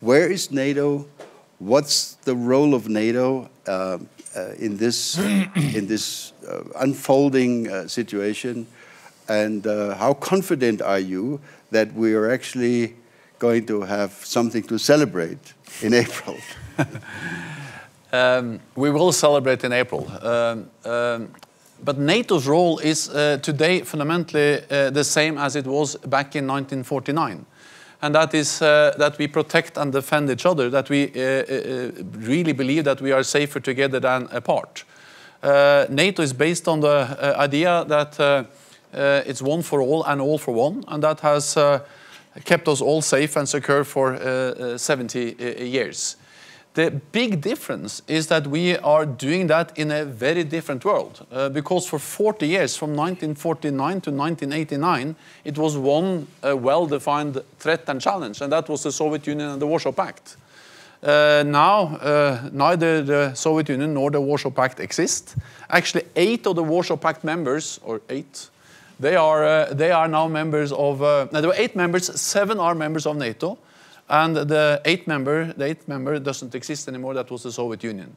Where is NATO? What's the role of NATO uh, uh, in this in this uh, unfolding uh, situation? And uh, how confident are you that we are actually going to have something to celebrate in April? um, we will celebrate in April. Um, um, but NATO's role is uh, today fundamentally the same as it was back in 1949. And that is uh, that we protect and defend each other, that we uh, uh, really believe that we are safer together than apart. Uh, NATO is based on the idea that it's one for all and all for one, and that has kept us all safe and secure for 70 years. The big difference is that we are doing that in a very different world. Uh, because for 40 years, from 1949 to 1989, it was one uh, well-defined threat and challenge, and that was the Soviet Union and the Warsaw Pact. Uh, now, uh, neither the Soviet Union nor the Warsaw Pact exist. Actually, eight of the Warsaw Pact members, or eight, they are, uh, they are now members of, uh, there were eight members, seven are members of NATO, and the eighth member, the eighth member doesn't exist anymore. That was the Soviet Union.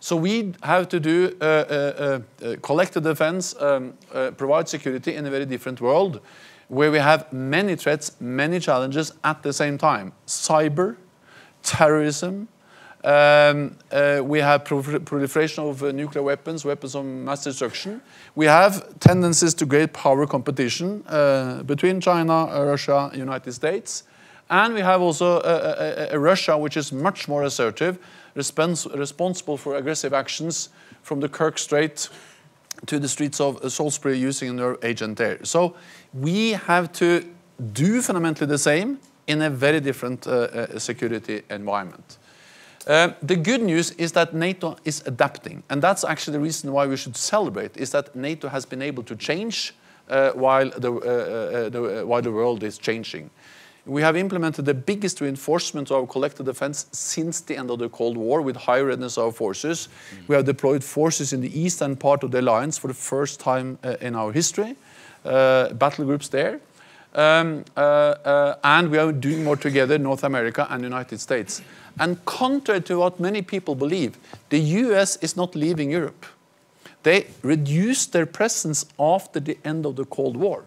So we have to do uh, uh, uh, collective defense, um, uh, provide security in a very different world, where we have many threats, many challenges at the same time. Cyber, terrorism, um, uh, we have proliferation of uh, nuclear weapons, weapons of mass destruction. We have tendencies to great power competition between China, Russia, United States. And we have also a, a, a Russia which is much more assertive, respons responsible for aggressive actions from the Kerch Strait to the streets of Salisbury using their agent there. So we have to do fundamentally the same in a very different uh, uh, security environment. Uh, the good news is that NATO is adapting, and that's actually the reason why we should celebrate, is that NATO has been able to change uh, while, the, uh, uh, the, while the world is changing. We have implemented the biggest reinforcement of our collective defense since the end of the Cold War with high readiness of our forces. Mm. We have deployed forces in the eastern part of the alliance for the first time uh, in our history, uh, battle groups there. Um, uh, uh and we are doing more together, North America and United States. And contrary to what many people believe, the US is not leaving Europe. They reduced their presence after the end of the Cold War.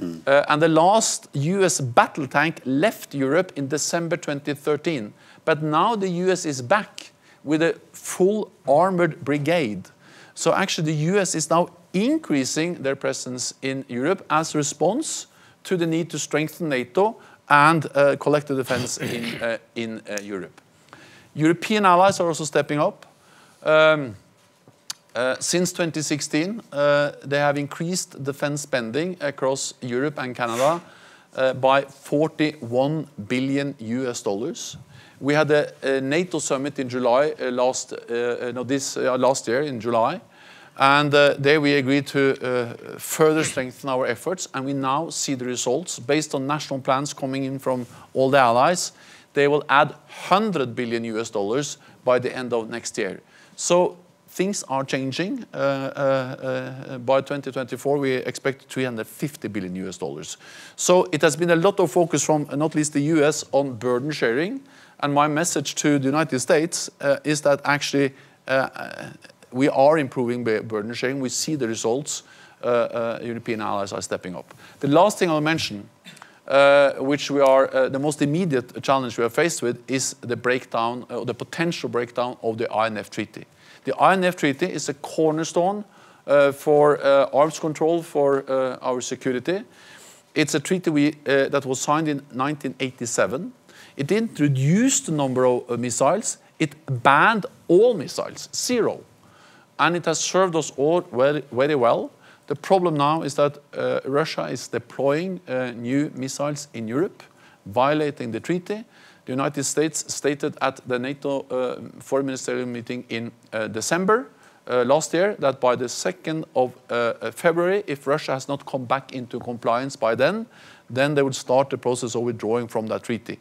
Mm. Uh, and the last US battle tank left Europe in December 2013. But now the US is back with a full armored brigade. So actually the US is now increasing their presence in Europe as a response to the need to strengthen NATO and uh, collective defense in, uh, in uh, Europe. European allies are also stepping up. Um, uh, since 2016, uh, they have increased defense spending across Europe and Canada uh, by 41 billion US dollars. We had a, a NATO summit in July uh, last, uh, no, this last year in July, and there we agreed to further strengthen our efforts, and we now see the results based on national plans coming in from all the allies. They will add 100 billion US dollars by the end of next year. So things are changing. Uh, uh, uh, by 2024, we expect 350 billion US dollars. So it has been a lot of focus from not least the US on burden sharing. And my message to the United States is that actually we are improving burden sharing. We see the results. European allies are stepping up. The last thing I'll mention uh, which we are uh, the most immediate challenge we are faced with is the breakdown, uh, the potential breakdown of the INF Treaty. The INF Treaty is a cornerstone uh, for uh, arms control for uh, our security. It's a treaty we, uh, that was signed in 1987. It didn't reduce the number of uh, missiles, it banned all missiles, zero. And it has served us all very, very well. The problem now is that uh, Russia is deploying new missiles in Europe, violating the treaty. The United States stated at the NATO uh, foreign ministerial meeting in uh, December uh, last year that by the 2nd of uh, uh, February, if Russia has not come back into compliance by then, then they would start the process of withdrawing from that treaty.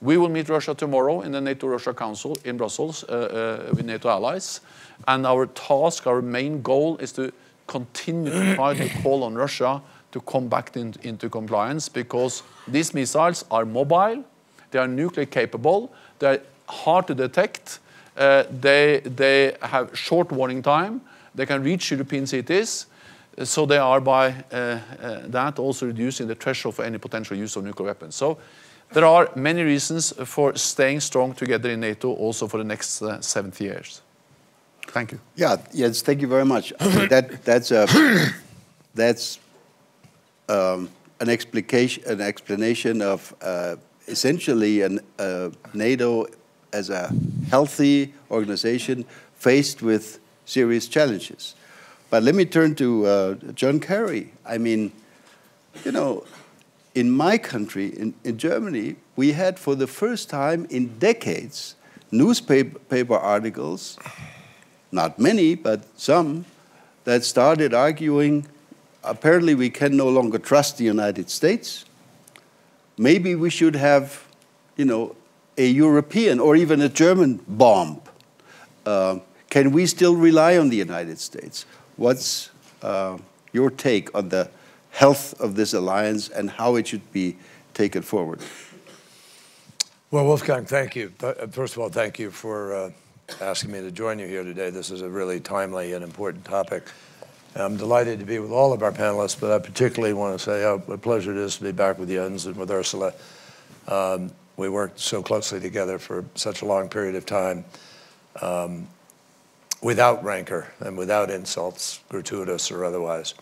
We will meet Russia tomorrow in the NATO-Russia Council in Brussels uh, with NATO allies. And our task, our main goal is to continue to try to call on Russia to come back in, into compliance because these missiles are mobile, They are nuclear capable. They're hard to detect. Uh, they, they have short warning time. They can reach European cities. So they are by uh, uh, that also reducing the threshold for any potential use of nuclear weapons. So there are many reasons for staying strong together in NATO also for the next uh, 70 years. Thank you. Yeah, yes, thank you very much. that, that's a, that's um, an explication, an explanation of uh, essentially an, uh, NATO as a healthy organization faced with serious challenges. But let me turn to uh, John Kerry. I mean, you know, in my country, in, in Germany, we had for the first time in decades newspaper articles, not many, but some, that started arguing apparently we can no longer trust the United States. Maybe we should have, you know, a European or even a German bomb. Uh, can we still rely on the United States? What's uh, your take on the health of this alliance and how it should be taken forward? Well, Wolfgang, thank you. First of all, thank you for uh, asking me to join you here today. This is a really timely and important topic. I'm delighted to be with all of our panelists, but I particularly want to say how a pleasure it is to be back with Jens and with Ursula. Um, we worked so closely together for such a long period of time um, without rancor and without insults, gratuitous or otherwise.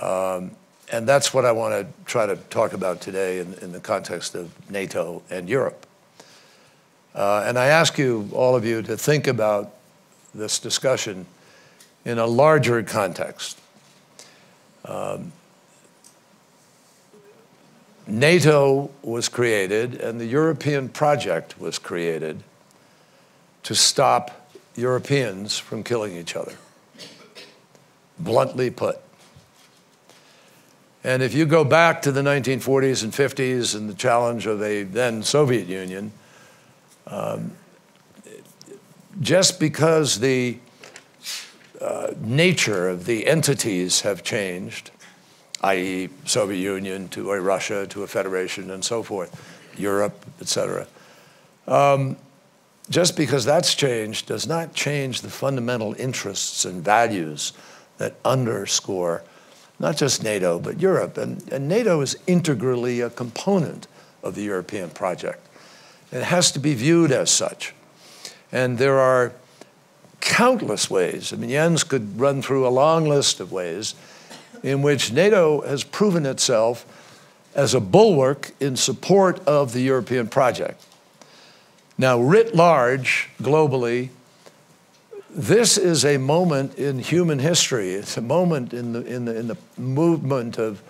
Um, and that's what I want to try to talk about today in, in the context of NATO and Europe. Uh, and I ask you, all of you, to think about this discussion in a larger context. Um, NATO was created and the European project was created to stop Europeans from killing each other, bluntly put. And if you go back to the 1940s and 50s and the challenge of a then Soviet Union, um, just because the uh, nature of the entities have changed, i.e., Soviet Union to a Russia to a federation and so forth, Europe, et cetera. Um, just because that's changed does not change the fundamental interests and values that underscore not just NATO, but Europe. And, and NATO is integrally a component of the European project. It has to be viewed as such. And there are countless ways. I mean, Jens could run through a long list of ways in which NATO has proven itself as a bulwark in support of the European project. Now, writ large, globally, this is a moment in human history. It's a moment in the, in the, in the movement of,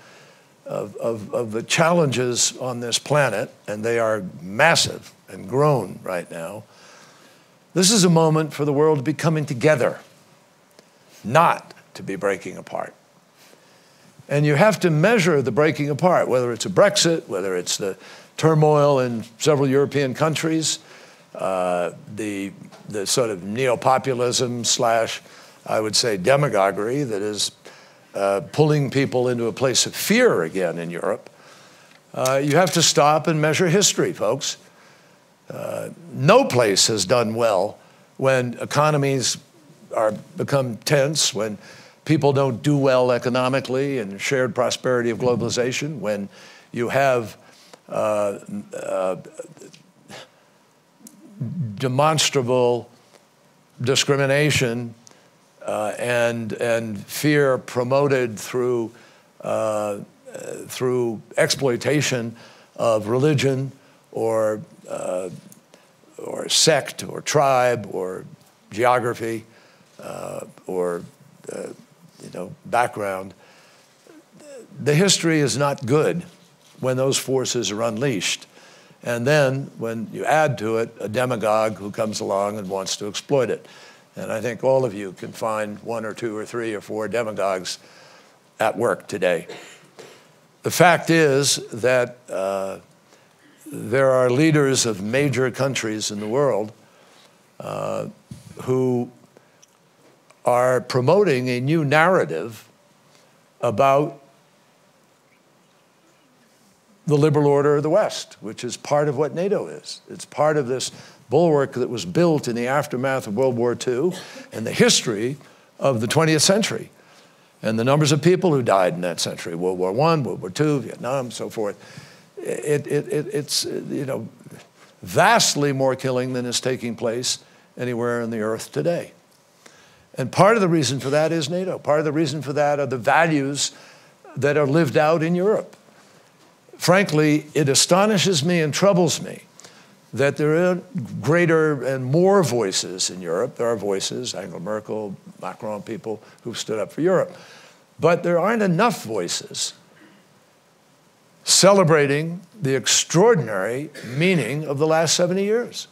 of, of, of the challenges on this planet, and they are massive and grown right now. This is a moment for the world to be coming together, not to be breaking apart. And you have to measure the breaking apart, whether it's a Brexit, whether it's the turmoil in several European countries, uh, the, the sort of neo-populism slash, I would say, demagoguery that is uh, pulling people into a place of fear again in Europe. Uh, you have to stop and measure history, folks. Uh, no place has done well when economies are become tense, when people don't do well economically and shared prosperity of globalization, when you have uh, uh, demonstrable discrimination uh, and, and fear promoted through, uh, through exploitation of religion or uh, or sect or tribe or geography uh, or uh, you know background. The history is not good when those forces are unleashed. And then when you add to it a demagogue who comes along and wants to exploit it. And I think all of you can find one or two or three or four demagogues at work today. The fact is that uh, there are leaders of major countries in the world uh, who are promoting a new narrative about the liberal order of the West, which is part of what NATO is. It's part of this bulwark that was built in the aftermath of World War II and the history of the 20th century and the numbers of people who died in that century World War I, World War II, Vietnam, so forth. It, it, it, it's you know, vastly more killing than is taking place anywhere on the earth today. And part of the reason for that is NATO. Part of the reason for that are the values that are lived out in Europe. Frankly, it astonishes me and troubles me that there are greater and more voices in Europe. There are voices, Angela Merkel, Macron, people who've stood up for Europe. But there aren't enough voices celebrating the extraordinary meaning of the last 70 years.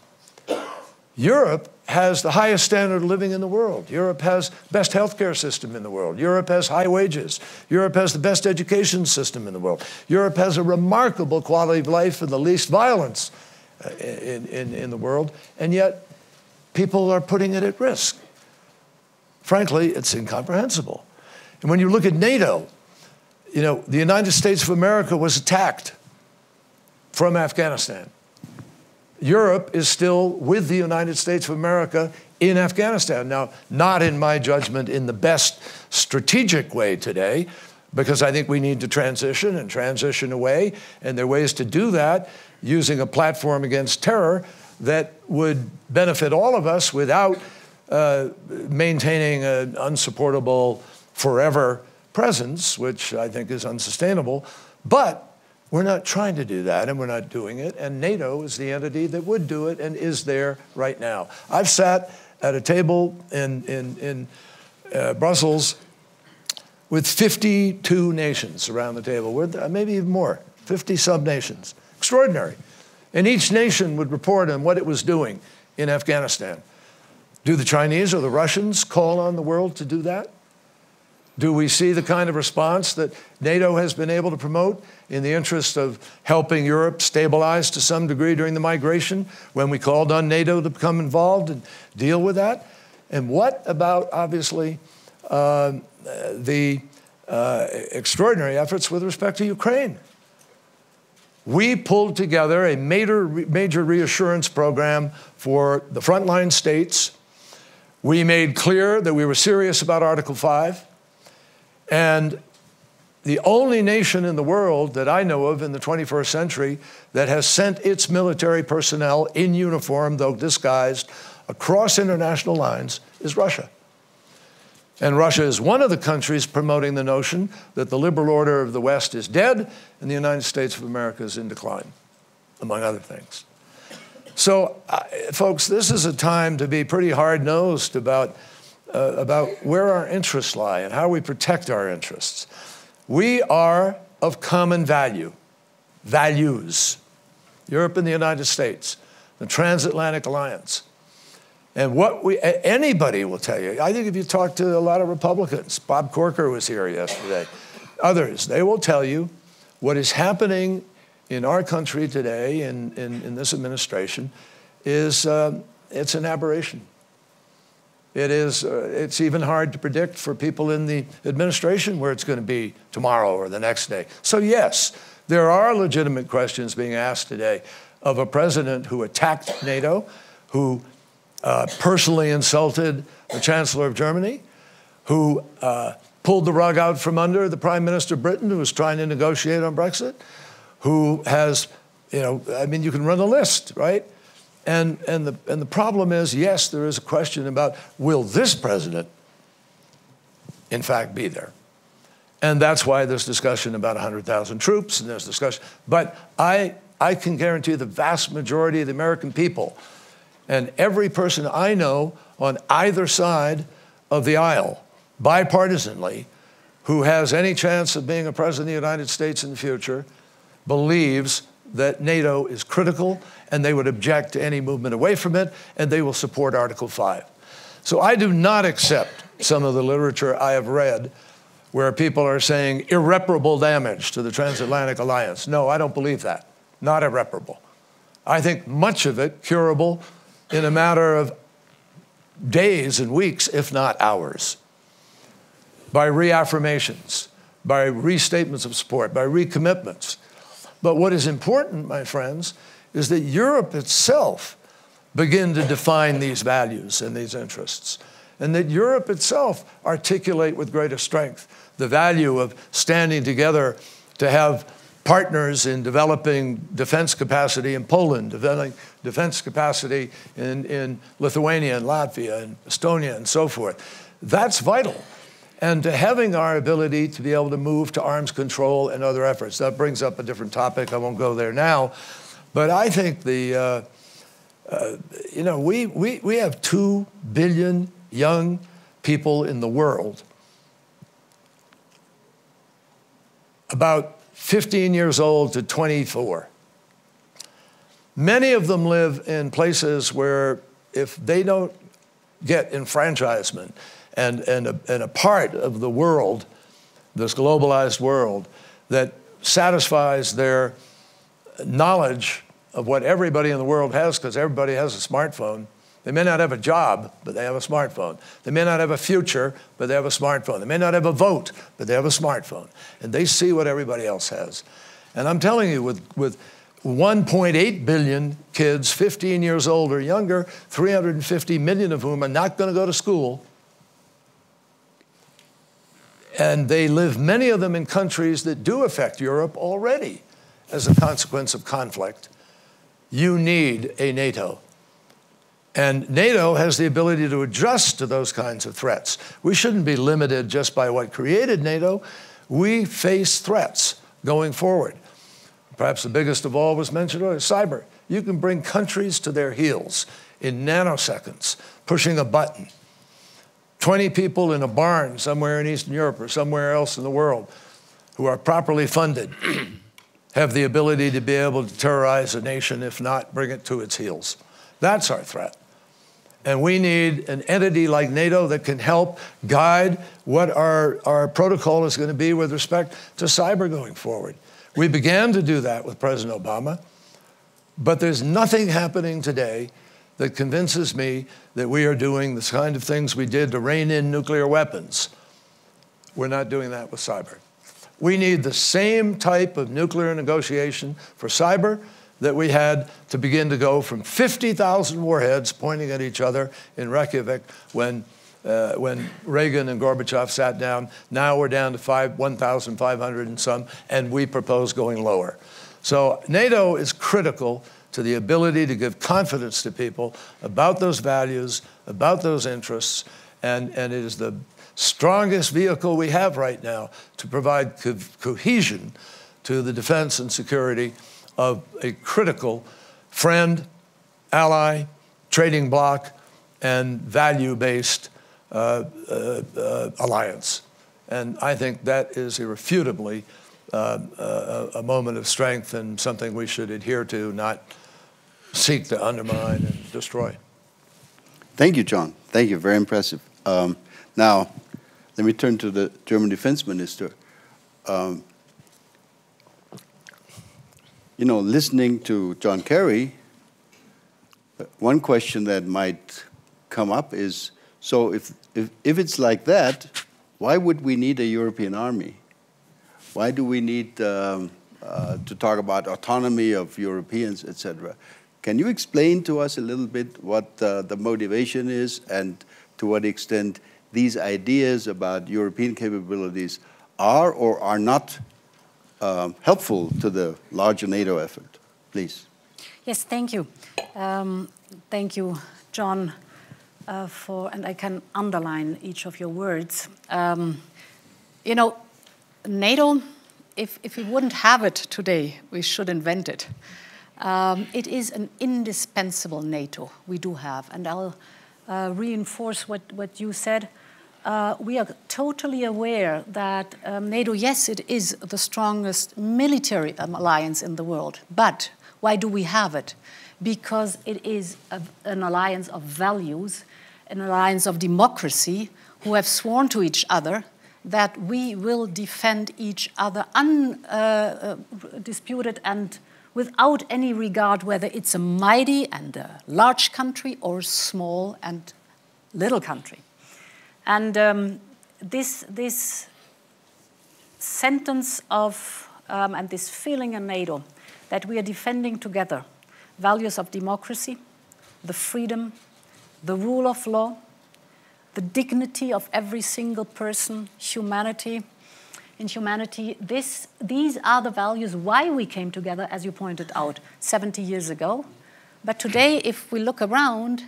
Europe has the highest standard of living in the world. Europe has best healthcare system in the world. Europe has high wages. Europe has the best education system in the world. Europe has a remarkable quality of life and the least violence uh, in, in, in the world, and yet people are putting it at risk. Frankly, it's incomprehensible. And when you look at NATO, you know, the United States of America was attacked from Afghanistan. Europe is still with the United States of America in Afghanistan. Now, not in my judgment in the best strategic way today, because I think we need to transition and transition away, and there are ways to do that using a platform against terror that would benefit all of us without uh, maintaining an unsupportable forever presence, which I think is unsustainable. But we're not trying to do that, and we're not doing it. And NATO is the entity that would do it and is there right now. I've sat at a table in, in, in uh, Brussels with 52 nations around the table, with maybe even more, 50 sub nations. Extraordinary. And each nation would report on what it was doing in Afghanistan. Do the Chinese or the Russians call on the world to do that? Do we see the kind of response that NATO has been able to promote in the interest of helping Europe stabilize to some degree during the migration when we called on NATO to become involved and deal with that? And what about, obviously, uh, the uh, extraordinary efforts with respect to Ukraine? we pulled together a major, major reassurance program for the frontline states. We made clear that we were serious about Article 5. And the only nation in the world that I know of in the 21st century that has sent its military personnel in uniform, though disguised, across international lines is Russia. And Russia is one of the countries promoting the notion that the liberal order of the West is dead and the United States of America is in decline, among other things. So, uh, folks, this is a time to be pretty hard nosed about, uh, about where our interests lie and how we protect our interests. We are of common value, values. Europe and the United States, the transatlantic alliance. And what we, anybody will tell you, I think if you talk to a lot of Republicans, Bob Corker was here yesterday, others, they will tell you what is happening in our country today, in, in, in this administration, is uh, it's an aberration. It is, uh, it's even hard to predict for people in the administration where it's going to be tomorrow or the next day. So, yes, there are legitimate questions being asked today of a president who attacked NATO, who uh, personally insulted the Chancellor of Germany, who uh, pulled the rug out from under the Prime Minister of Britain, who was trying to negotiate on Brexit, who has, you know, I mean, you can run a list, right? And, and, the, and the problem is yes, there is a question about will this president, in fact, be there? And that's why there's discussion about 100,000 troops and there's discussion. But I, I can guarantee the vast majority of the American people and every person I know on either side of the aisle, bipartisanly, who has any chance of being a president of the United States in the future, believes that NATO is critical and they would object to any movement away from it and they will support Article 5. So I do not accept some of the literature I have read where people are saying irreparable damage to the transatlantic alliance. No, I don't believe that. Not irreparable. I think much of it curable in a matter of days and weeks, if not hours, by reaffirmations, by restatements of support, by recommitments. But what is important, my friends, is that Europe itself begin to define these values and these interests, and that Europe itself articulate with greater strength the value of standing together to have partners in developing defense capacity in Poland, developing defense capacity in, in Lithuania and Latvia and Estonia and so forth. That's vital. And to having our ability to be able to move to arms control and other efforts. That brings up a different topic. I won't go there now. But I think the, uh, uh, you know, we, we, we have two billion young people in the world. About 15 years old to 24. Many of them live in places where if they don't get enfranchisement and, and, a, and a part of the world, this globalized world, that satisfies their knowledge of what everybody in the world has, because everybody has a smartphone. They may not have a job, but they have a smartphone. They may not have a future, but they have a smartphone. They may not have a vote, but they have a smartphone. And they see what everybody else has. And I'm telling you, with, with 1.8 billion kids, 15 years old or younger, 350 million of whom are not going to go to school. And they live, many of them, in countries that do affect Europe already as a consequence of conflict. You need a NATO. And NATO has the ability to adjust to those kinds of threats. We shouldn't be limited just by what created NATO. We face threats going forward. Perhaps the biggest of all was mentioned earlier cyber. You can bring countries to their heels in nanoseconds, pushing a button. 20 people in a barn somewhere in Eastern Europe or somewhere else in the world who are properly funded have the ability to be able to terrorize a nation, if not bring it to its heels. That's our threat. And we need an entity like NATO that can help guide what our, our protocol is going to be with respect to cyber going forward. We began to do that with President Obama, but there's nothing happening today that convinces me that we are doing the kind of things we did to rein in nuclear weapons. We're not doing that with cyber. We need the same type of nuclear negotiation for cyber that we had to begin to go from 50,000 warheads pointing at each other in Reykjavik when uh, when Reagan and Gorbachev sat down. Now we're down to 1,500 and some, and we propose going lower. So NATO is critical to the ability to give confidence to people about those values, about those interests, and, and it is the strongest vehicle we have right now to provide co cohesion to the defense and security of a critical friend, ally, trading bloc, and value based uh, uh, uh, alliance. And I think that is irrefutably a, a moment of strength and something we should adhere to, not seek to undermine and destroy. Thank you, John. Thank you. Very impressive. Um, now, let me turn to the German defense minister. Um, you know, listening to John Kerry, one question that might come up is so if, if, if it's like that, why would we need a European army? Why do we need um, uh, to talk about autonomy of Europeans, etc.? Can you explain to us a little bit what uh, the motivation is and to what extent these ideas about European capabilities are or are not um, helpful to the larger NATO effort? Please. Yes, thank you. Um, thank you, John, uh, for, and I can underline each of your words. Um, you know, NATO, if, if we wouldn't have it today, we should invent it. Um, it is an indispensable NATO we do have, and I'll uh, reinforce what, what you said. Uh, we are totally aware that um, NATO, yes, it is the strongest military um, alliance in the world, but why do we have it? Because it is a, an alliance of values an alliance of democracy who have sworn to each other that we will defend each other undisputed uh, uh and without any regard whether it's a mighty and a large country or a small and little country. And um, this, this sentence of um, and this feeling in NATO that we are defending together values of democracy, the freedom, the rule of law, the dignity of every single person, humanity. In humanity, this, these are the values why we came together, as you pointed out, 70 years ago. But today, if we look around,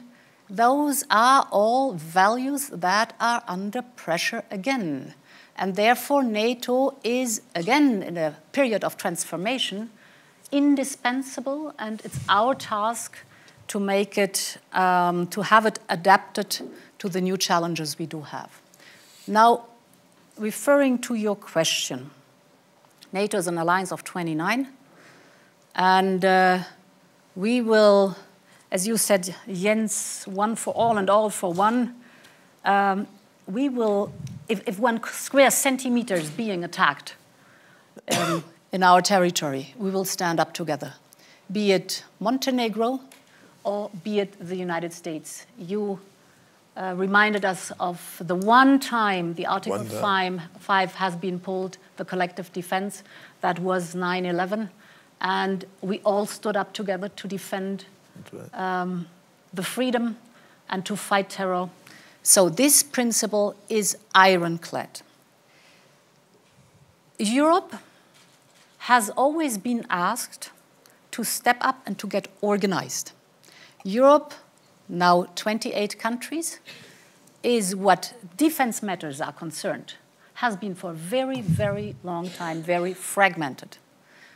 those are all values that are under pressure again. And therefore, NATO is, again, in a period of transformation, indispensable, and it's our task to make it, um, to have it adapted to the new challenges we do have. Now, referring to your question, NATO is an alliance of 29, and uh, we will, as you said, Jens, one for all and all for one. Um, we will, if, if, one square centimeter is being attacked um, in our territory, we will stand up together, be it Montenegro or be it the United States. You uh, reminded us of the one time the Article 5, 5 has been pulled, the collective defense, that was 9 11. And we all stood up together to defend um, the freedom and to fight terror. So, this principle is ironclad. Europe has always been asked to step up and to get organized. Europe, now 28 countries, is what defense matters are concerned, has been for a very, very long time very fragmented.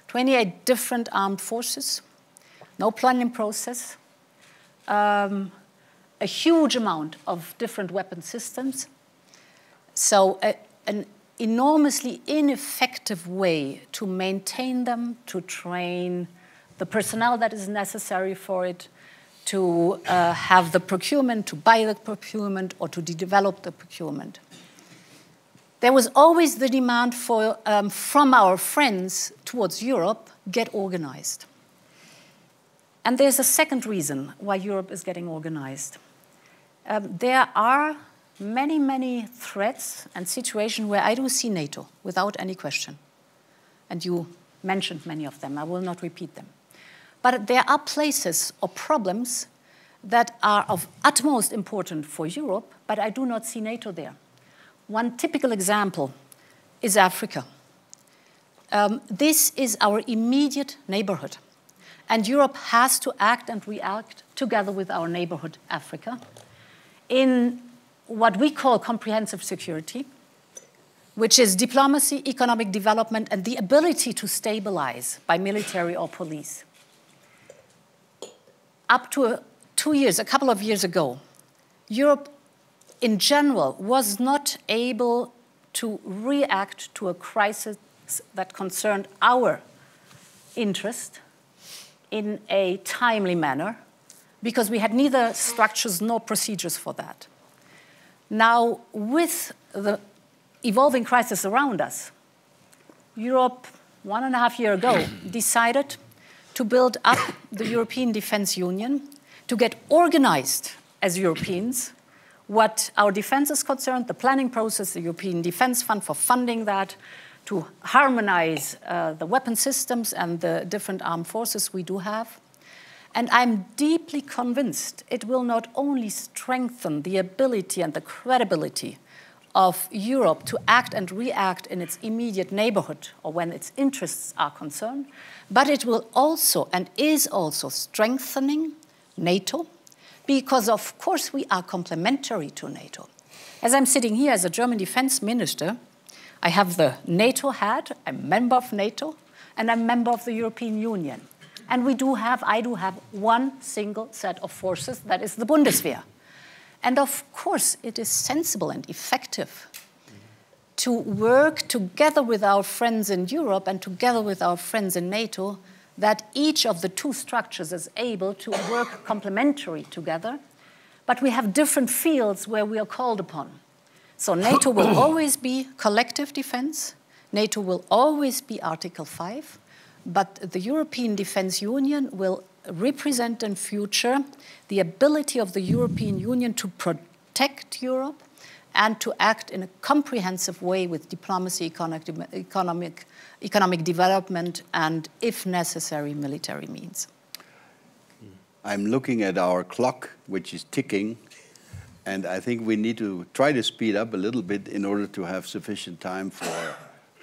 28 different armed forces, no planning process, um, a huge amount of different weapon systems. So, a, an enormously ineffective way to maintain them, to train the personnel that is necessary for it, to uh, have the procurement, to buy the procurement, or to develop the procurement there was always the demand for, um, from our friends towards Europe, get organized. And there's a second reason why Europe is getting organized. Um, there are many, many threats and situations where I do see NATO, without any question. And you mentioned many of them, I will not repeat them. But there are places or problems that are of utmost importance for Europe, but I do not see NATO there. One typical example is Africa. Um, this is our immediate neighborhood. And Europe has to act and react together with our neighborhood, Africa, in what we call comprehensive security, which is diplomacy, economic development, and the ability to stabilize by military or police. Up to two years, a couple of years ago, Europe in general, was not able to react to a crisis that concerned our interest in a timely manner because we had neither structures nor procedures for that. Now, with the evolving crisis around us, Europe, one and a half year ago, decided to build up the European Defense Union, to get organized as Europeans, what our defense is concerned, the planning process, the European Defense Fund for funding that, to harmonize uh, the weapon systems and the different armed forces we do have. And I'm deeply convinced it will not only strengthen the ability and the credibility of Europe to act and react in its immediate neighborhood or when its interests are concerned, but it will also and is also strengthening NATO because, of course, we are complementary to NATO. As I'm sitting here as a German defense minister, I have the NATO hat, I'm a member of NATO, and I'm a member of the European Union. And we do have, I do have one single set of forces, that is the Bundeswehr. And of course, it is sensible and effective to work together with our friends in Europe and together with our friends in NATO that each of the two structures is able to work complementary together, but we have different fields where we are called upon. So NATO will always be collective defense, NATO will always be Article 5, but the European Defense Union will represent in future the ability of the European Union to protect Europe and to act in a comprehensive way with diplomacy, economic, economic development, and, if necessary, military means. I'm looking at our clock, which is ticking, and I think we need to try to speed up a little bit in order to have sufficient time for,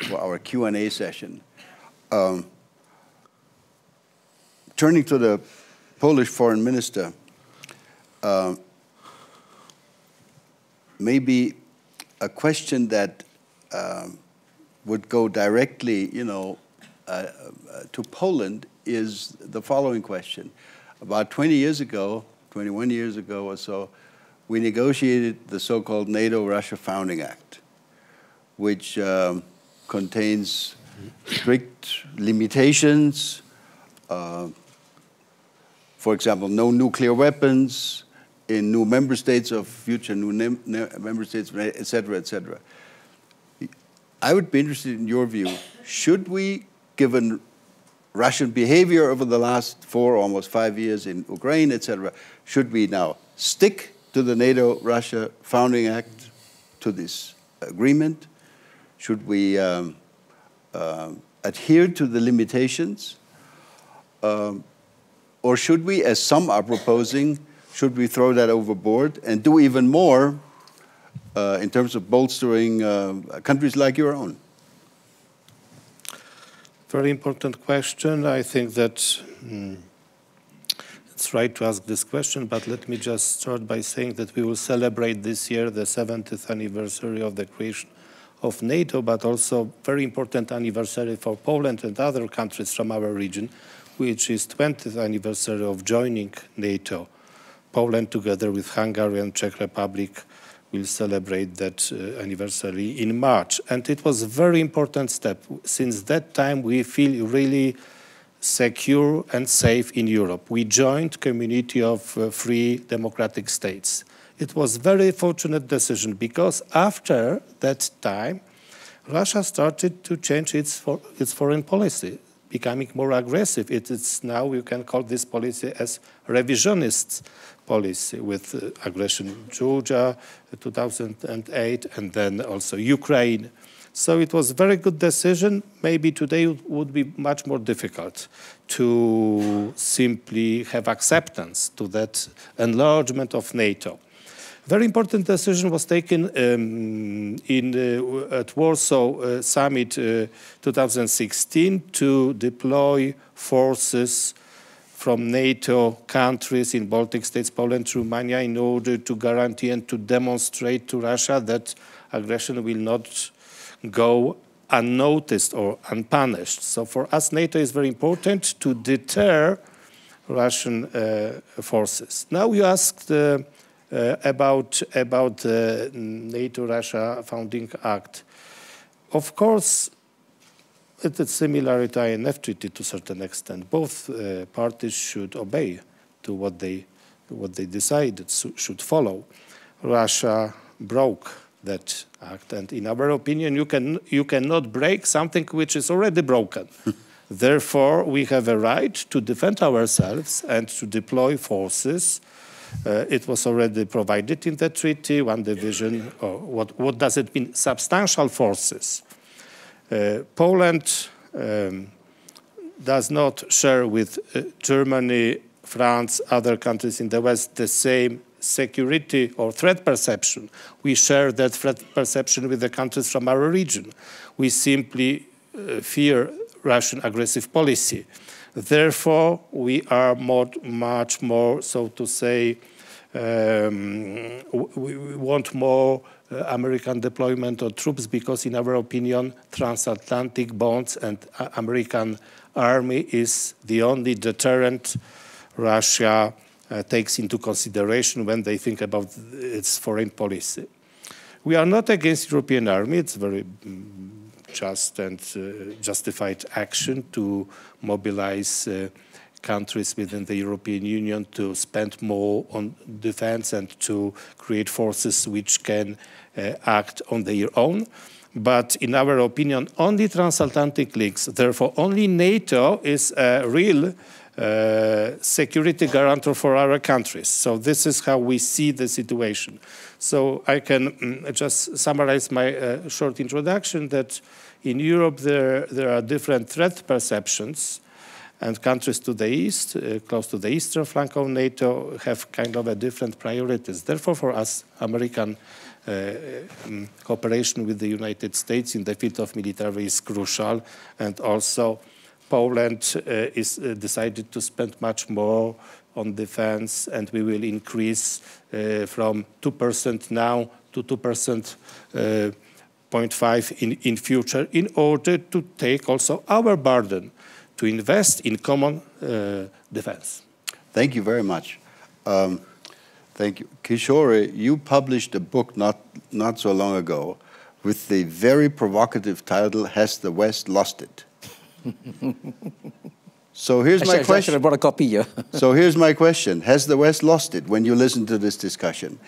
for our Q&A session. Um, turning to the Polish foreign minister, uh, maybe a question that um, would go directly, you know, uh, uh, to Poland is the following question. About 20 years ago, 21 years ago or so, we negotiated the so-called NATO-Russia Founding Act, which um, contains strict limitations, uh, for example, no nuclear weapons in new member states of future new member states, et cetera, et cetera. I would be interested in your view. Should we, given Russian behavior over the last four, almost five years in Ukraine, etc., should we now stick to the NATO-Russia Founding Act, to this agreement? Should we um, uh, adhere to the limitations? Um, or should we, as some are proposing, should we throw that overboard and do even more uh, in terms of bolstering uh, countries like your own? Very important question. I think that mm, it's right to ask this question, but let me just start by saying that we will celebrate this year the 70th anniversary of the creation of NATO, but also very important anniversary for Poland and other countries from our region, which is 20th anniversary of joining NATO. Poland, together with Hungary and Czech Republic, will celebrate that uh, anniversary in March. And it was a very important step. Since that time, we feel really secure and safe in Europe. We joined community of uh, free democratic states. It was very fortunate decision because after that time, Russia started to change its, for, its foreign policy, becoming more aggressive. It is now, you can call this policy as revisionist policy with uh, aggression in Georgia, 2008, and then also Ukraine. So it was a very good decision. Maybe today would be much more difficult to simply have acceptance to that enlargement of NATO. Very important decision was taken um, in uh, at Warsaw uh, Summit uh, 2016 to deploy forces from NATO countries in Baltic states, Poland, Romania, in order to guarantee and to demonstrate to Russia that aggression will not go unnoticed or unpunished. So for us, NATO is very important to deter Russian uh, forces. Now you asked uh, about about the NATO-Russia Founding Act. Of course, it is similar to INF treaty to a certain extent. Both uh, parties should obey to what they what they decided should follow. Russia broke that act, and in our opinion, you can you cannot break something which is already broken. Therefore, we have a right to defend ourselves and to deploy forces. Uh, it was already provided in the treaty, one division, or what, what does it mean? Substantial forces uh, Poland um, does not share with uh, Germany, France, other countries in the West the same security or threat perception. We share that threat perception with the countries from our region. We simply uh, fear Russian aggressive policy. Therefore, we are more, much more, so to say, um, we want more uh, American deployment of troops because, in our opinion, transatlantic bonds and uh, American army is the only deterrent Russia uh, takes into consideration when they think about its foreign policy. We are not against European army. It's very mm, just and uh, justified action to mobilize uh, countries within the European Union to spend more on defense and to create forces which can uh, act on their own. But in our opinion, only transatlantic links, therefore only NATO is a real security guarantor for our countries. So this is how we see the situation. So I can mm, just summarize my uh, short introduction that in Europe there, there are different threat perceptions and countries to the east, uh, close to the eastern flank of NATO, have kind of a different priorities. Therefore, for us, American uh, um, cooperation with the United States in the field of military is crucial, and also Poland uh, is uh, decided to spend much more on defense, and we will increase uh, from 2% now to 2% uh, 0.5 in, in future in order to take also our burden to invest in common uh, defense. Thank you very much. Um, thank you. Kishore, you published a book not, not so long ago with the very provocative title, Has the West Lost It? so here's my question. I brought a copy here. so here's my question. Has the West lost it when you listen to this discussion?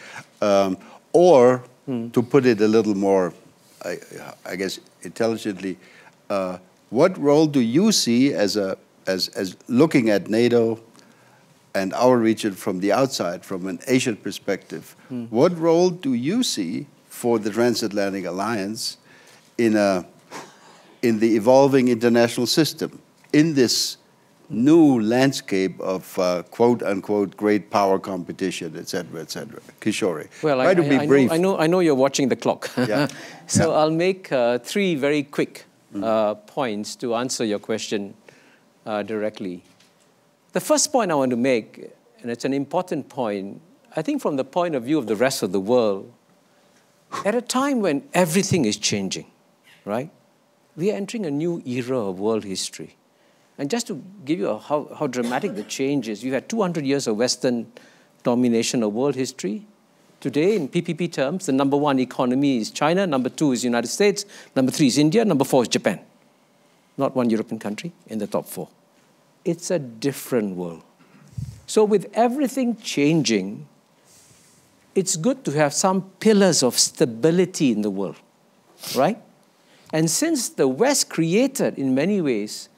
Um, or, hmm. to put it a little more, I, I guess, intelligently, uh, what role do you see as, a, as, as looking at NATO and our region from the outside, from an Asian perspective, hmm. what role do you see for the transatlantic alliance in, a, in the evolving international system, in this new landscape of uh, quote unquote great power competition, et cetera, et cetera. Kishore. Well, I, to be I, brief. Know, I, know, I know you're watching the clock. Yeah. so yeah. I'll make uh, three very quick uh, points to answer your question uh, directly. The first point I want to make, and it's an important point, I think from the point of view of the rest of the world, at a time when everything is changing, right? We are entering a new era of world history. And just to give you a, how, how dramatic the change is, you had 200 years of Western domination of world history. Today, in PPP terms, the number one economy is China, number two is United States, number three is India, number four is Japan. Not one European country in the top four. It's a different world. So, with everything changing, it's good to have some pillars of stability in the world, right? And since the West created, in many ways,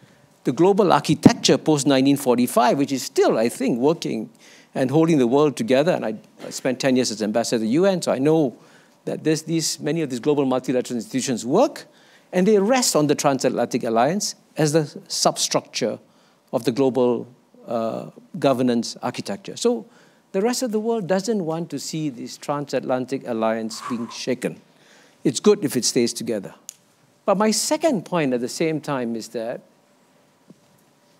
the global architecture post 1945, which is still, I think, working and holding the world together. And I, I spent 10 years as ambassador to the UN, so I know that these, many of these global multilateral institutions work, and they rest on the transatlantic alliance as the substructure of the global uh, governance architecture. So the rest of the world doesn't want to see this transatlantic alliance being shaken. It's good if it stays together. But my second point at the same time is that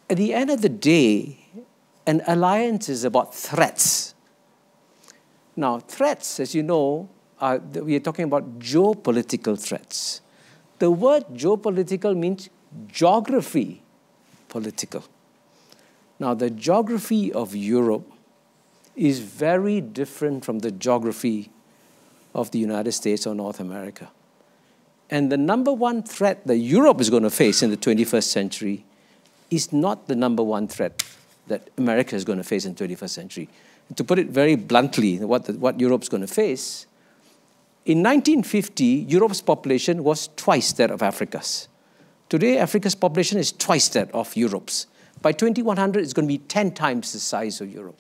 at the end of the day, an alliance is about threats. Now, threats, as you know, are, we are talking about geopolitical threats. The word geopolitical means geography political. Now, the geography of Europe is very different from the geography of the United States or North America. And the number one threat that Europe is going to face in the 21st century is not the number one threat that America is going to face in the 21st century. To put it very bluntly, what, the, what Europe's going to face, in 1950, Europe's population was twice that of Africa's. Today, Africa's population is twice that of Europe's. By 2100, it's going to be 10 times the size of Europe.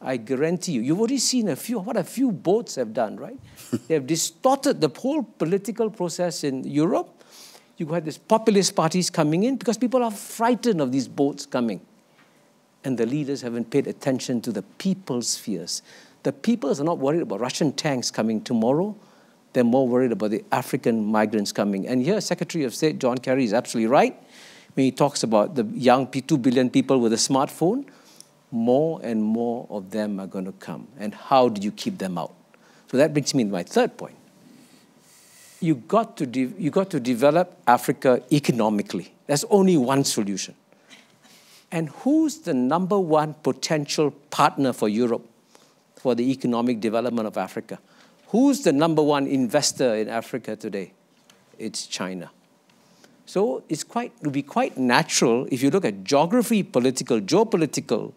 I guarantee you, you've already seen a few, what a few boats have done, right? they have distorted the whole political process in Europe. You had these populist parties coming in because people are frightened of these boats coming and the leaders haven't paid attention to the people's fears. The peoples are not worried about Russian tanks coming tomorrow. They're more worried about the African migrants coming. And here, Secretary of State John Kerry is absolutely right when he talks about the young 2 billion people with a smartphone. More and more of them are going to come. And how do you keep them out? So that brings me to my third point. You got to, you got to develop Africa economically. There's only one solution. And who's the number one potential partner for Europe for the economic development of Africa? Who's the number one investor in Africa today? It's China. So it's quite, it would be quite natural if you look at geography, political, geopolitical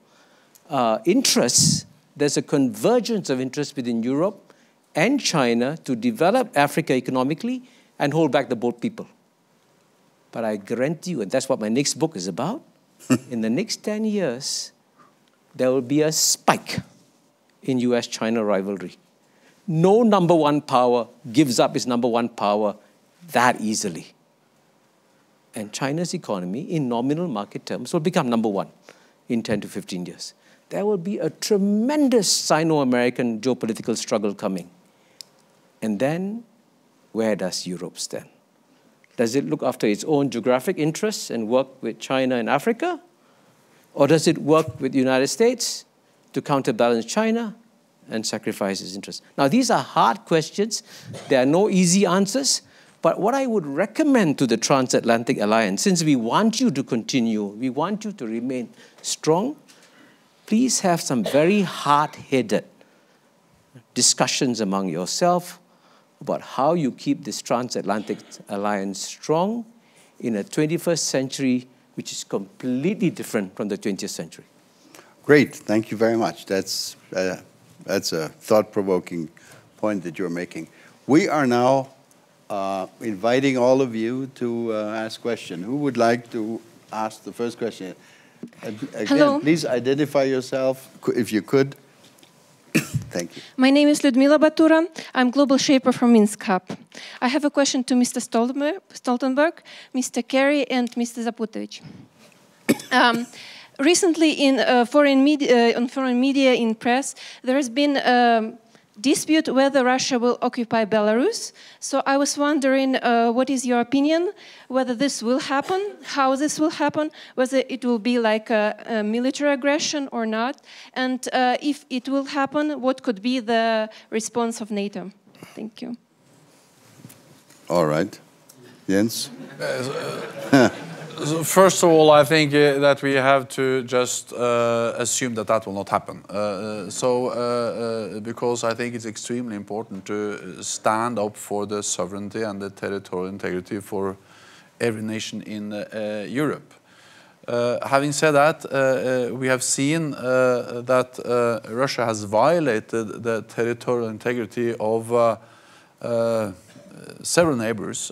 uh, interests, there's a convergence of interests within Europe and China to develop Africa economically and hold back the boat people. But I guarantee you, and that's what my next book is about, in the next 10 years, there will be a spike in US China rivalry. No number one power gives up its number one power that easily. And China's economy, in nominal market terms, will become number one in 10 to 15 years. There will be a tremendous Sino American geopolitical struggle coming. And then, where does Europe stand? Does it look after its own geographic interests and work with China and Africa? Or does it work with the United States to counterbalance China and sacrifice its interests? Now, these are hard questions. There are no easy answers. But what I would recommend to the Transatlantic Alliance, since we want you to continue, we want you to remain strong, please have some very hard headed discussions among yourself about how you keep this transatlantic alliance strong in a 21st century which is completely different from the 20th century. Great, thank you very much. That's, uh, that's a thought provoking point that you're making. We are now uh, inviting all of you to uh, ask questions. Who would like to ask the first question? Again, Hello. please identify yourself if you could. Thank you. My name is Ludmila Batura. I'm Global Shaper from Minsk Hub. I have a question to Mr. Stoltenberg, Stoltenberg Mr. Kerry, and Mr. Czaputowicz. Um, recently, in uh, foreign media, uh, on foreign media, in press, there has been um, dispute whether Russia will occupy Belarus. So I was wondering, uh, what is your opinion? Whether this will happen, how this will happen, whether it will be like a, a military aggression or not, and uh, if it will happen, what could be the response of NATO? Thank you. All right. Jens? First of all, I think uh, that we have to just uh, assume that that will not happen. Uh, uh so, uh, uh because I think it's extremely important to uh, stand up for the sovereignty and the territorial integrity for every nation in uh, Europe. having said that, we have seen that Russia has violated the territorial integrity of several neighbors.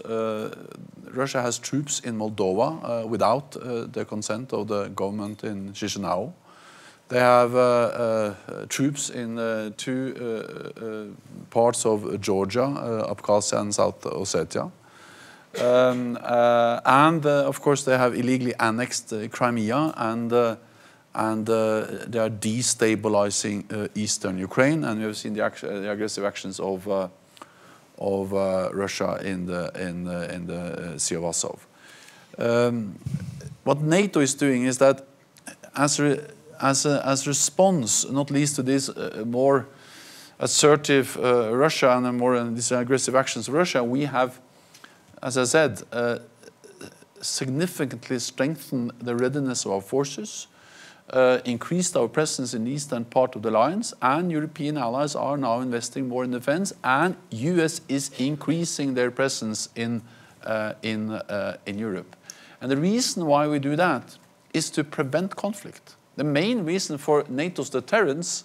Russia has troops in Moldova uh, without uh, the consent of the government in Chisinau. They have uh, uh troops in uh, two uh, parts of Georgia, Abkhazia and South Ossetia. Um, and of course, they have illegally annexed Crimea and and they are destabilizing eastern Ukraine. And we have seen the, the aggressive actions of of uh, Russia in the, in in the uh, Sea of Azov. Um, what NATO is doing is that as a, as a as response, not least to this uh, more assertive Russia and more uh, these aggressive actions of Russia, we have, as I said, significantly strengthened the readiness of our forces, uh, increased our presence in the eastern part of the alliance, and European allies are now investing more in defense, and US is increasing their presence in, uh, in, uh, in Europe. And the reason why we do that is to prevent conflict. The main reason for NATO's deterrence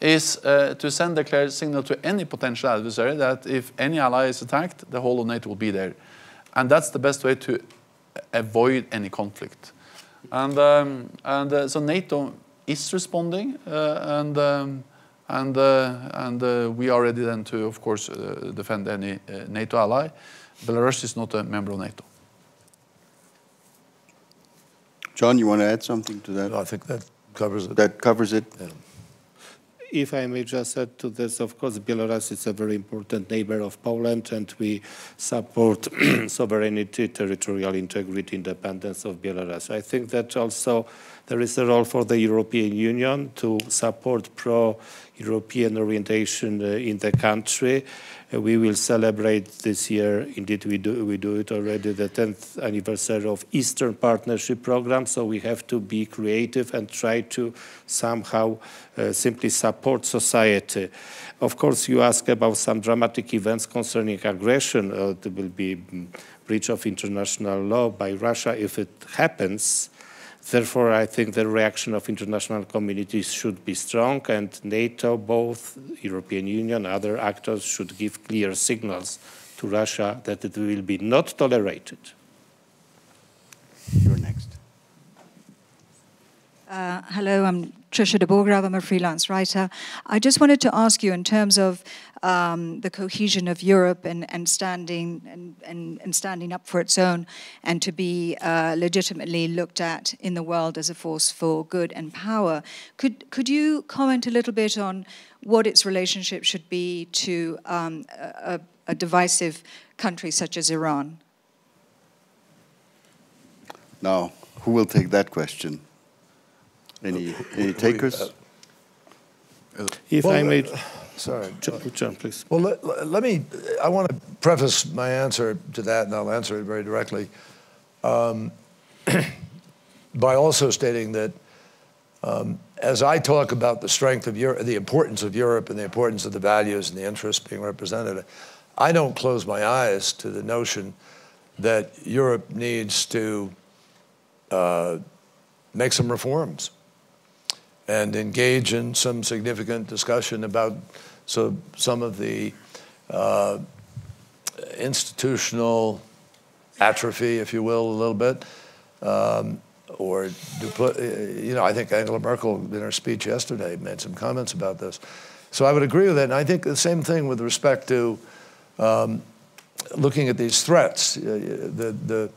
is uh, to send a clear signal to any potential adversary that if any ally is attacked, the whole of NATO will be there. And that's the best way to avoid any conflict. And, um, and uh, so NATO is responding, uh, and, um, and, uh, and we are ready then to, of course, defend any NATO ally. Belarus is not a member of NATO. John, you want to add something to that? No, I think that covers it. That covers it. Yeah. If I may just add to this, of course, Belarus is a very important neighbor of Poland, and we support sovereignty, territorial integrity, independence of Belarus. I think that also there is a role for the European Union to support pro-European orientation uh, in the country we will celebrate this year, indeed we do, we do it already, the 10th anniversary of Eastern Partnership Program, so we have to be creative and try to somehow uh, simply support society. Of course, you ask about some dramatic events concerning aggression, uh, there will be mm, breach of international law by Russia if it happens. Therefore, I think the reaction of international communities should be strong, and NATO, both European Union, other actors should give clear signals to Russia that it will be not tolerated. You're next. Uh, hello, I'm Trisha de Boergraaf. I'm a freelance writer. I just wanted to ask you, in terms of um, the cohesion of Europe and, and standing and, and, and, standing up for its own, and to be uh, legitimately looked at in the world as a force for good and power, could could you comment a little bit on what its relationship should be to um, a, a divisive country such as Iran? Now, who will take that question? Any, any takers? Uh, if well, I may, uh, sorry, John, please. Well, let, let, me. I want to preface my answer to that, and I'll answer it very directly, um, by also stating that um, as I talk about the strength of Europe, the importance of Europe, and the importance of the values and the interests being represented, I don't close my eyes to the notion that Europe needs to uh, make some reforms and engage in some significant discussion about so some of the uh, institutional atrophy, if you will, a little bit. Um, or you know, I think Angela Merkel in her speech yesterday made some comments about this. So I would agree with that, and I think the same thing with respect to um, looking at these threats. Uh, the the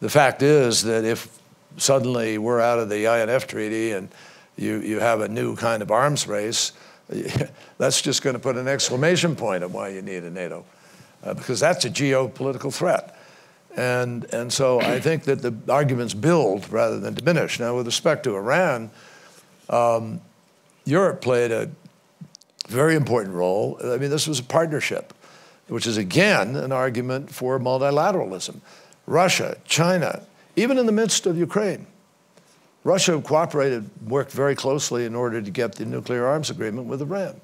the fact is that if suddenly we're out of the INF treaty and you, you have a new kind of arms race, that's just going to put an exclamation point on why you need a NATO, uh, because that's a geopolitical threat. And, and so I think that the arguments build rather than diminish. Now, with respect to Iran, um, Europe played a very important role. I mean, this was a partnership, which is again an argument for multilateralism. Russia, China, even in the midst of Ukraine, Russia cooperated, worked very closely in order to get the nuclear arms agreement with Iran.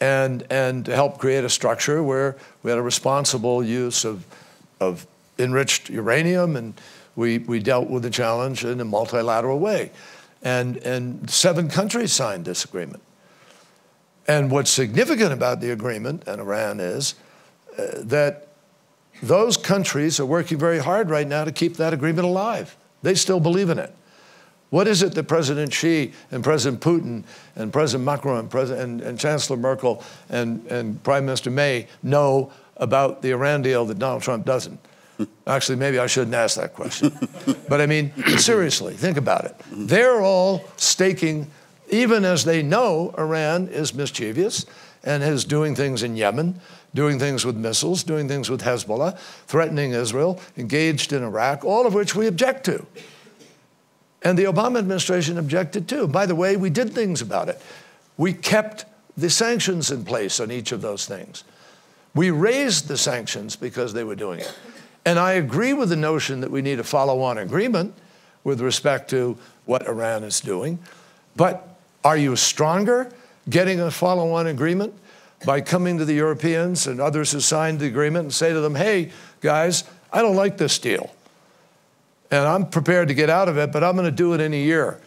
And, and to help create a structure where we had a responsible use of, of enriched uranium and we, we dealt with the challenge in a multilateral way. And, and seven countries signed this agreement. And what's significant about the agreement and Iran is uh, that those countries are working very hard right now to keep that agreement alive. They still believe in it. What is it that President Xi and President Putin and President Macron and, President, and, and Chancellor Merkel and, and Prime Minister May know about the Iran deal that Donald Trump doesn't? Actually, maybe I shouldn't ask that question. but I mean, seriously, think about it. They're all staking, even as they know Iran is mischievous and is doing things in Yemen, doing things with missiles, doing things with Hezbollah, threatening Israel, engaged in Iraq, all of which we object to. And the Obama administration objected too. By the way, we did things about it. We kept the sanctions in place on each of those things. We raised the sanctions because they were doing it. And I agree with the notion that we need a follow on agreement with respect to what Iran is doing. But are you stronger getting a follow on agreement by coming to the Europeans and others who signed the agreement and say to them, hey, guys, I don't like this deal and I'm prepared to get out of it, but I'm going to do it in a year.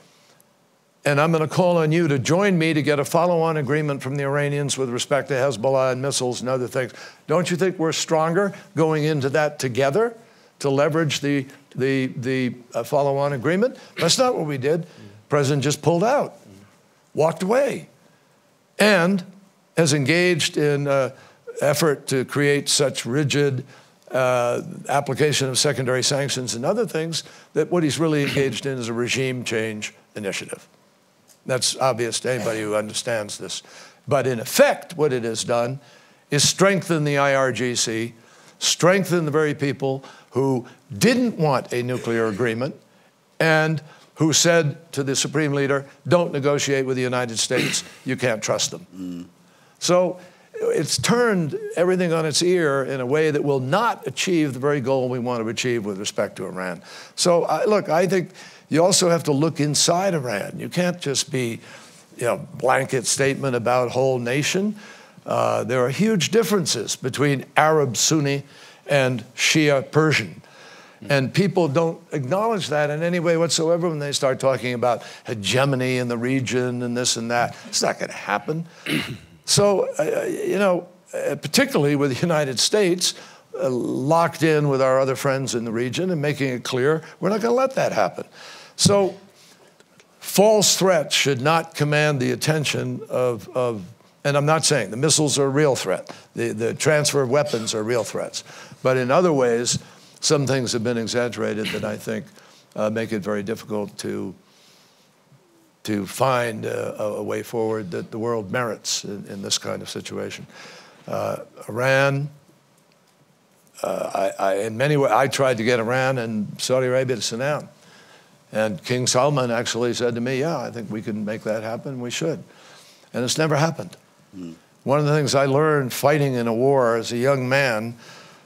And I'm going to call on you to join me to get a follow on agreement from the Iranians with respect to Hezbollah and missiles and other things. Don't you think we're stronger going into that together to leverage the, the, the uh, follow on agreement? That's not what we did. President just pulled out, walked away, and has engaged in uh, effort to create such rigid uh, application of secondary sanctions and other things, that what he's really engaged in is a regime change initiative. That's obvious to anybody who understands this. But in effect, what it has done is strengthen the IRGC, strengthen the very people who didn't want a nuclear agreement and who said to the supreme leader, don't negotiate with the United States, you can't trust them. Mm. So it's turned everything on its ear in a way that will not achieve the very goal we want to achieve with respect to Iran. So, I, look, I think you also have to look inside Iran. You can't just be, you know, blanket statement about whole nation. Uh, there are huge differences between Arab Sunni and Shia Persian. And people don't acknowledge that in any way whatsoever when they start talking about hegemony in the region and this and that. It's not going to happen. So, uh, you know, uh, particularly with the United States, uh, locked in with our other friends in the region and making it clear we're not going to let that happen. So, false threats should not command the attention of, of and I'm not saying the missiles are a real threat, the, the transfer of weapons are real threats. But in other ways, some things have been exaggerated that I think uh, make it very difficult to, to find a, a, way forward that the world merits in, in this kind of situation. Uh, Iran, uh, I, I, in many ways, I tried to get Iran and Saudi Arabia to sit down. And King Salman actually said to me, yeah, I think we can make that happen, we should. And it's never happened. Mm. One of the things I learned fighting in a war as a young man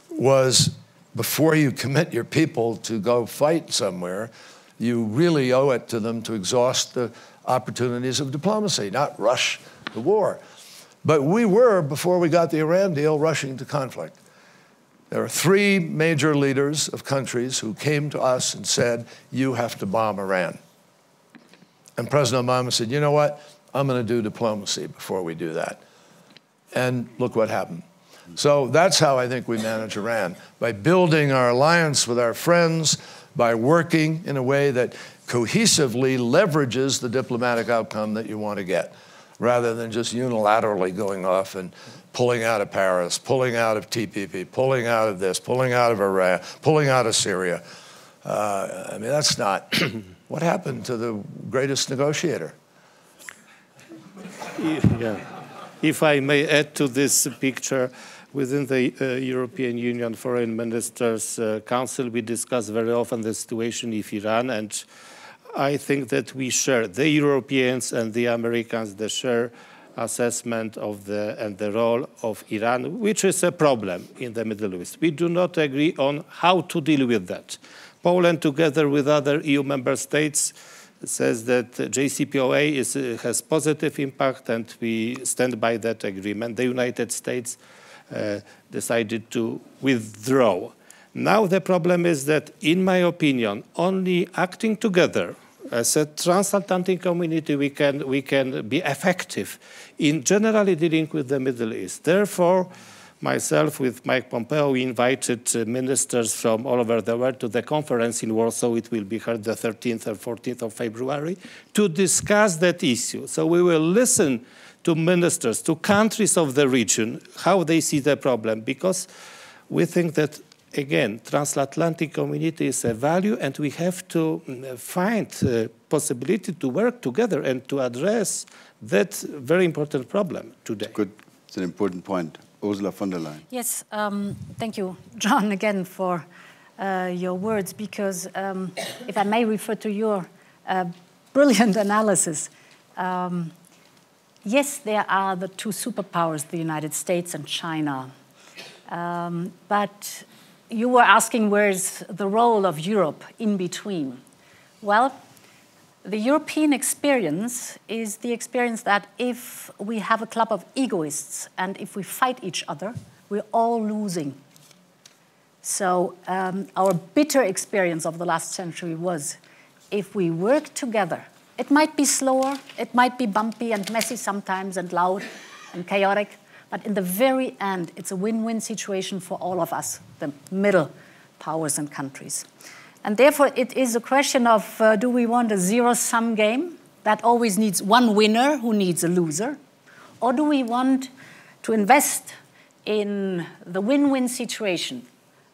was before you commit your people to go fight somewhere, you really owe it to them to exhaust the opportunities of diplomacy, not rush the war. But we were, before we got the Iran deal, rushing to conflict. There are three major leaders of countries who came to us and said, You have to bomb Iran. And President Obama said, You know what? I'm going to do diplomacy before we do that. And look what happened. So that's how I think we manage Iran by building our alliance with our friends, by working in a way that cohesively leverages the diplomatic outcome that you want to get, rather than just unilaterally going off and pulling out of Paris, pulling out of TPP, pulling out of this, pulling out of Iran, pulling out of Syria. Uh, I mean, that's not what happened to the greatest negotiator. Yeah. If I may add to this picture, within the uh, European Union Foreign Ministers uh, Council, we discuss very often the situation in Iran, and I think that we share, the Europeans and the Americans, the share assessment of the and the role of Iran, which is a problem in the Middle East. We do not agree on how to deal with that. Poland, together with other EU member states, says that JCPOA is, uh, has positive impact and we stand by that agreement. The United States decided to withdraw. Now the problem is that, in my opinion, only acting together as a transatlantic community we can, we can be effective in generally dealing with the Middle East. Therefore, myself with Mike Pompeo, we invited uh, ministers from all over the world to the conference in Warsaw. It will be held the 13th or 14th of February to discuss that issue. So we will listen to ministers, to countries of the region, how they see the problem, because we think that again, transatlantic community is a value, and we have to mm, find a possibility to work together and to address that very important problem today. Good. It's an important point. Ursula von der Leyen. Yes, um, thank you, John, again for uh, your words, because um, if I may refer to your uh, brilliant analysis, um, yes, there are the two superpowers, the United States and China. Um, but you were asking where's the role of Europe in between. Well, the European experience is the experience that if we have a club of egoists and if we fight each other, we're all losing. So, um, our bitter experience of the last century was if we work together, it might be slower, it might be bumpy and messy sometimes and loud and chaotic, but in the very end, it's a win win situation for all of us, the middle powers and countries. And therefore, it is a question of uh, do we want a zero sum game that always needs one winner who needs a loser? Or do we want to invest in the win win situation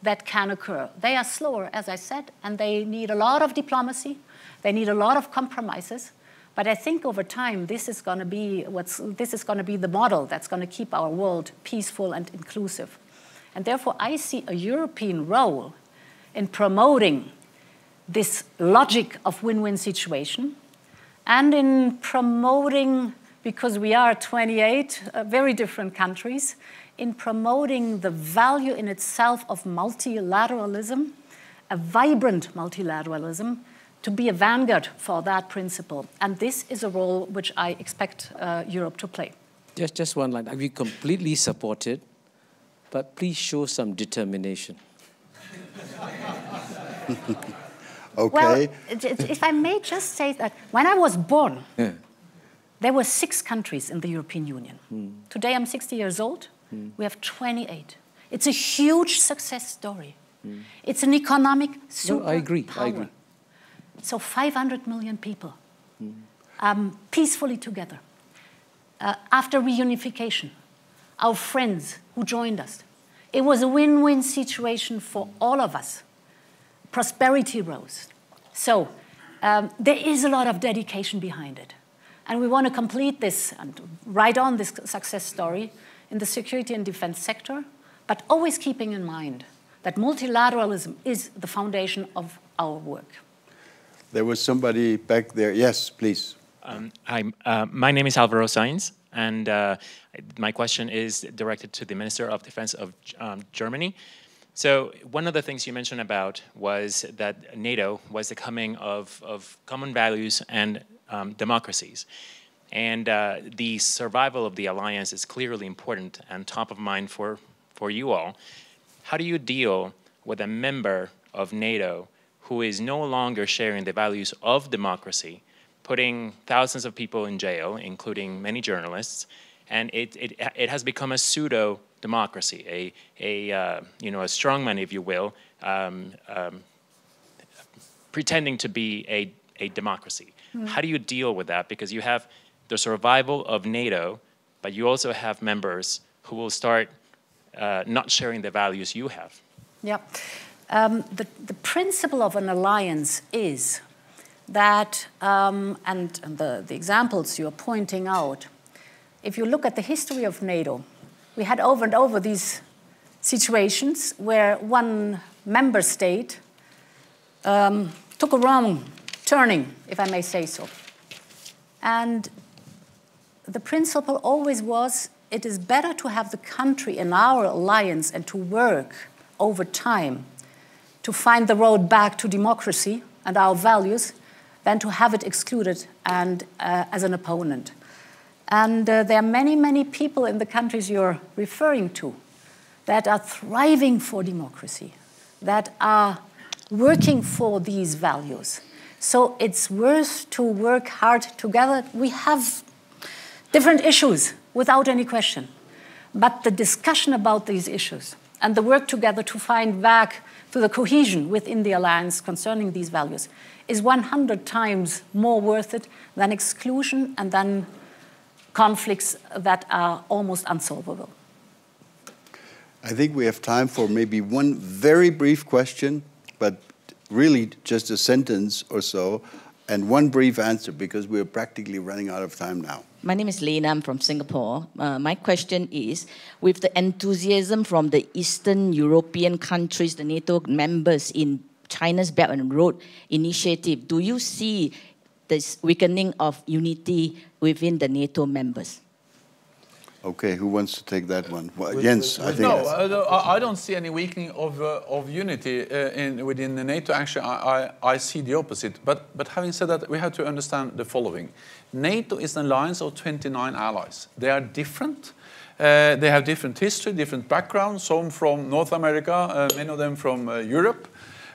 that can occur? They are slower, as I said, and they need a lot of diplomacy, they need a lot of compromises. But I think over time, this is going to be what's, this is going to be the model that's going to keep our world peaceful and inclusive. And therefore, I see a European role in promoting this logic of win-win situation and in promoting, because we are 28 uh, very different countries, in promoting the value in itself of multilateralism, a vibrant multilateralism, to be a vanguard for that principle. And this is a role which I expect uh, Europe to play. Just, just one line. We completely support it, but please show some determination. Okay. Well, if I may just say that when I was born, yeah. there were six countries in the European Union. Mm. Today I'm 60 years old. Mm. We have 28. It's a huge success story. Mm. It's an economic superpower. No, I agree. I agree. So 500 million people. um, peacefully together. Uh, after reunification, our friends who joined us, it was a win win situation for all of us. Prosperity rose. So um, there is a lot of dedication behind it. And we want to complete this and write on this success story in the security and defense sector, but always keeping in mind that multilateralism is the foundation of our work. There was somebody back there. Yes, please. Um, hi, uh, my name is Alvaro Sainz, and uh, my question is directed to the Minister of Defense of um, Germany. So one of the things you mentioned about was that NATO was the coming of, of common values and um, democracies. And uh, the survival of the alliance is clearly important and top of mind for, for you all. How do you deal with a member of NATO who is no longer sharing the values of democracy, putting thousands of people in jail, including many journalists, and it, it, it has become a pseudo democracy, a, a uh, you know, a strongman, if you will, um, um, pretending to be a, a democracy. Mm. How do you deal with that? Because you have the survival of NATO, but you also have members who will start uh, not sharing the values you have. Yeah. Um, the, the principle of an alliance is that, um, and, the, the examples you're pointing out, if you look at the history of NATO, we had over and over these situations where one member state um, took a wrong turning, if I may say so. And the principle always was it is better to have the country in our alliance and to work over time to find the road back to democracy and our values than to have it excluded and uh, as an opponent. And uh, there are many, many people in the countries you're referring to that are thriving for democracy, that are working for these values. So it's worth to work hard together. We have different issues, without any question. But the discussion about these issues and the work together to find back to the cohesion within the alliance concerning these values is 100 times more worth it than exclusion and than conflicts that are almost unsolvable. I think we have time for maybe one very brief question, but really just a sentence or so, and one brief answer because we're practically running out of time now. My name is Lena, I'm from Singapore. Uh, my question is with the enthusiasm from the Eastern European countries, the NATO members in China's Belt and Road Initiative, do you see this weakening of unity within the NATO members. Okay, who wants to take that one? Well, Jens, I think. No, I don't see any weakening of, uh, of unity uh, in, within the NATO. Actually, I, I, I, see the opposite. But, but having said that, we have to understand the following. NATO is an alliance of 29 allies. They are different. Uh, they have different history, different backgrounds, some from North America, uh, many of them from uh, Europe.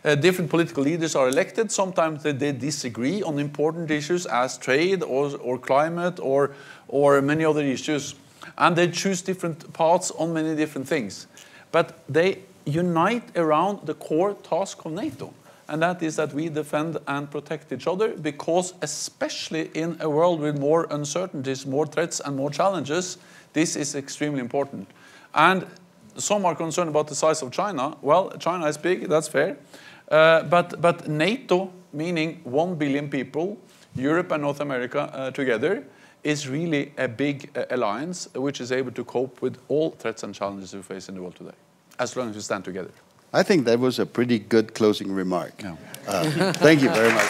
Uh, different political leaders are elected. Sometimes they, they, disagree on important issues as trade or, or climate or, or many other issues. And they choose different paths on many different things. But they unite around the core task of NATO. And that is that we defend and protect each other because, especially in a world with more uncertainties, more threats, and more challenges, this is extremely important. And some are concerned about the size of China. Well, China is big, that's fair. Uh, but, but NATO, meaning 1 billion people, Europe and North America uh, together, is really a big uh, alliance which is able to cope with all threats and challenges we face in the world today, as long as we stand together. I think that was a pretty good closing remark. Yeah. Uh, thank you very much.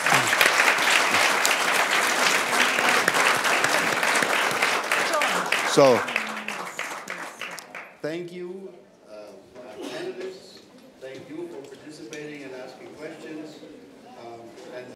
So, thank you,